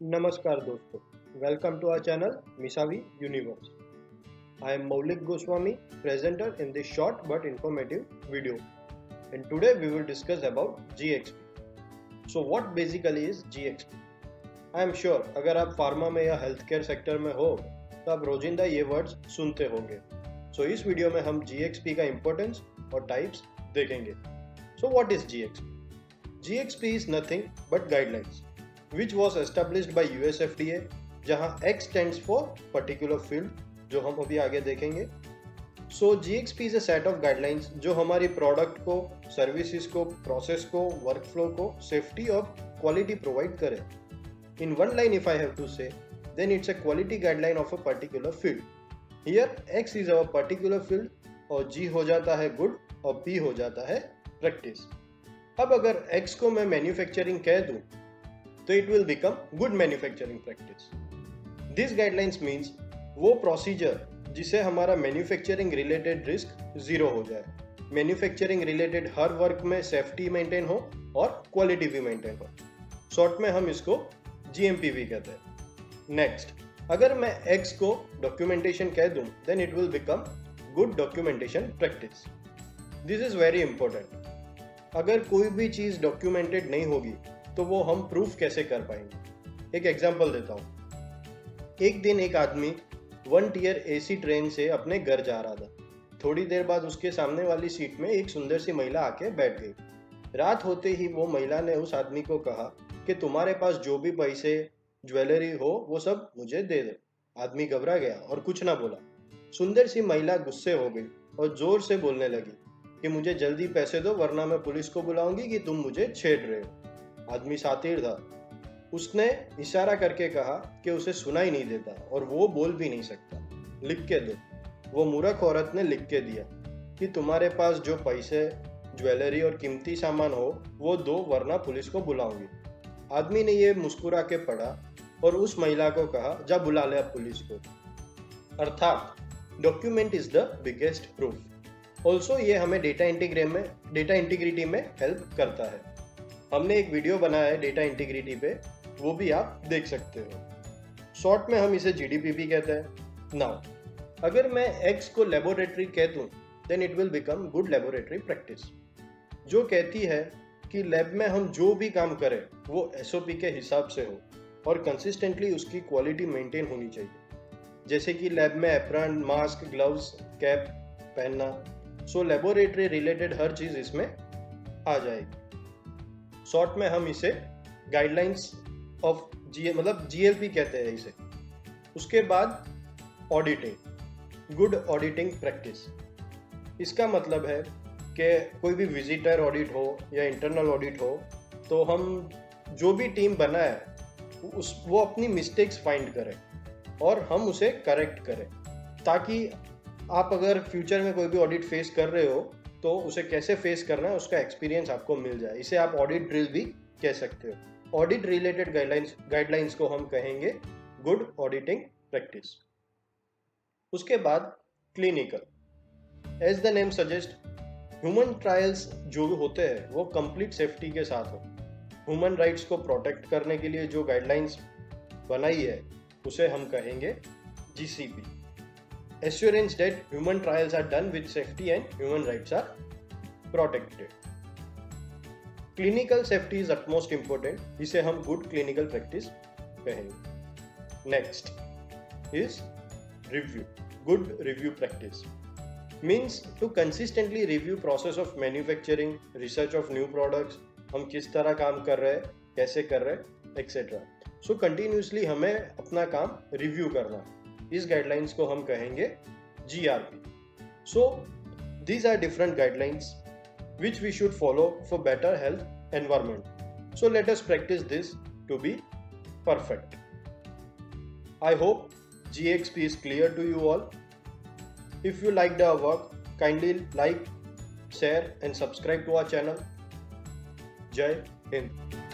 नमस्कार दोस्तों welcome to our channel मिसावी universe I am Maulik Goswami presenter in this short but informative video and today we will discuss about G so what basically is G I am sure अगर आप pharma में या health care sector में हो तो आप रोजिंदा ये words सुनते होंगे। सो so, इस वीडियो में हम GXP का इंपॉर्टेंस और टाइप्स देखेंगे। So what is G X P is nothing but guidelines which was established by US FDA जहाँ X stands for particular field, जो हम अभी आगे देखेंगे। So G X P is a set of guidelines जो हमारी product को services को प्रोसेस को वर्क फ्लो को सेफ्टी और क्वालिटी प्रोवाइड करे। In one line if I have to say then it's a quality guideline of a particular field here X is our particular field और G हो जाता है good और P हो जाता है प्रैक्टिस अब अगर एक्स को मैं मैन्युफैक्चरिंग कह दूँ तो it will become good manufacturing practice this guidelines means वो प्रोसीजर जिसे हमारा मैन्युफैक्चरिंग रिलेटेड रिस्क ज़ीरो हो जाए। मैन्युफैक्चरिंग रिलेटेड हर वर्क में सेफ्टी मेंटेन हो और क्वालिटी भी मेंटेन हो। शॉर्ट में हम इसको जीएमपी भी कहते हैं। नेक्स्ट अगर मैं एक्स को डॉक्यूमेंटेशन कह दूँ then it will become good documentation practice this is very important अगर कोई भी चीज़ डॉक्यूमेंटेड नहीं होगी तो वो हम प्रूफ कैसे कर पाएँगे? एक एग्जांपल देता हूँ। एक दिन एक आदमी वन टीयर एसी ट्रेन से अपने घर जा रहा था। थोड़ी देर बाद उसके सामने वाली सीट में एक सुंदर सी महिला आके बैठ गई। रात होते ही वो महिला ने उस आदमी को कहा कि तुम्हारे पास जो भी पैसे, ज्वेलरी हो, वो सब मुझे दे दो। आदमी घबरा गया और कुछ ना बोला। सुंदर सी महिला गुस्से हो गई और ज़ोर से बोलने लगी कि मुझे जल्दी पैसे दो, वरना मैं पुलिस को बुलाऊँगी कि तुम मुझे छेड़ रहे हो। आदमी सातिर था। उसने इशारा करके कहा कि उसे सुना ही नहीं देता और वो बोल भी नहीं सकता। लिख के दो। वो मूर्ख औरत ने लिख के दिया कि तुम्हारे पास जो पैसे, ज्वेलरी और कीमती सामान हो, वो दो, वरना पुलिस को बुलाऊँगी। आदमी ने ये मुस्कुरा के पढ़ा और उस महिला को कहा, जा बुला ले अब पुलिस को। अर्थात document is the biggest proof also ये हमें डेटा इंटीग्रेम में डेटा इंटीग्रिटी में हेल्प करता है। हमने एक वीडियो बनाया है डेटा इंटीग्रिटी पे, वो भी आप देख सकते हो। शॉर्ट में हम इसे जी भी कहते हैं। नाउ अगर मैं एक्स को लेबोरेटरी कह दूँ then it will become good laboratory practice जो कहती है कि लैब में हम जो भी काम करें, वो एसओपी के हिसाब से हो और कंसिस्टेंटली उसकी क्वालिटी मेंटेन होनी चाहिए। जैसे कि लैब में एप्रन मास्क ग्लव्स कैप पहनना। सो लेबोरेटरी रिलेटेड हर चीज़ इसमें आ जाएगी। शॉर्ट में हम इसे गाइडलाइंस ऑफ़ जी मतलब जीएलपी कहते हैं इसे। उसके बाद ऑडिटिंग गुड ऑडिटिंग प्रैक्टिस इसका मतलब है कि कोई भी विजिटर ऑडिट हो या इंटरनल ऑडिट हो तो हम जो भी टीम बनाए उस, वो अपनी मिस्टेक्स फाइंड करें और हम उसे करेक्ट करें। ताकि आप अगर फ्यूचर में कोई भी ऑडिट फेस कर रहे हो तो उसे कैसे फेस करना है, उसका एक्सपीरियंस आपको मिल जाए। इसे आप ऑडिट ड्रिल भी कह सकते हो। ऑडिट रिलेटेड गाइडलाइंस गाइडलाइंस को हम कहेंगे गुड ऑडिटिंग प्रैक्टिस उसके बाद clinical as the name suggest human trials जो होते हैं, वो कंप्लीट सेफ्टी के साथ हो। ह्यूमन राइट्स को प्रोटेक्ट करने के लिए जो गाइडलाइंस बनाई है, उसे हम कहेंगे GCP assurance that human trials are done with safety and human rights are protected. Clinical safety is utmost important इसे हम गुड क्लिनिकल प्रैक्टिस कहेंगे। Next is review good review practice means to consistently review process of manufacturing research of new products हम किस तरह काम कर रहे हैं, कैसे कर रहे हैं एक्सेट्रा सो कंटिन्यूसली हमें अपना काम रिव्यू करना इस गाइडलाइंस को हम कहेंगे G R P so these are different guidelines which we should follow for better health environment so let's practice this to be perfect I hope G X P is clear to you all if you like the work kindly like share and subscribe to our channel जय हिंद